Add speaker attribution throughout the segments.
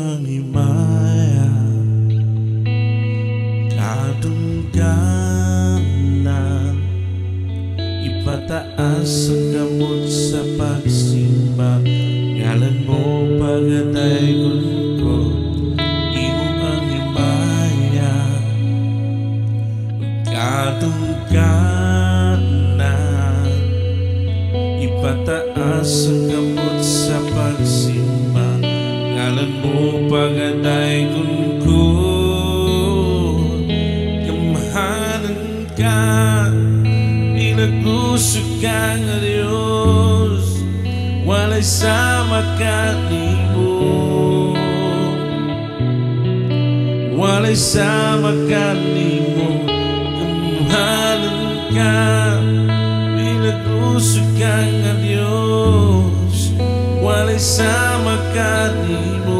Speaker 1: ang himaya Kadunggan na Ipataas ang gamot sa pagsimba. Ngalan mo pagatay ko ko Imong ang himaya. Kadunggan na Ipataas ang gamot sa pagsimba. Pagatay ko Kamahanan ka Pinag-usok ka nga Diyos Walay sama ka nimo Walay sama ka nimo Kamahanan ka Pinag-usok ka nga Diyos Walay sama ka nimo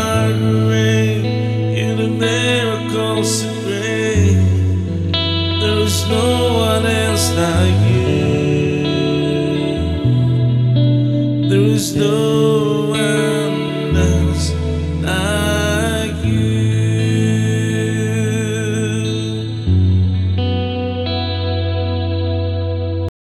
Speaker 1: There is no one else like you. There is no one.